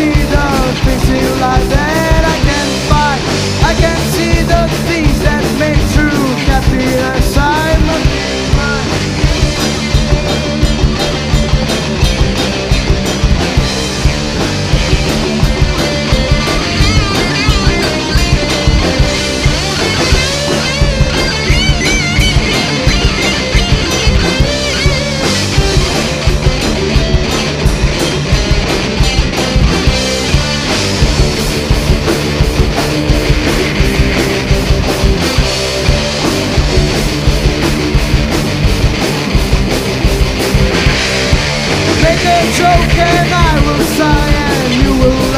we don't. it's okay, I will sigh and you will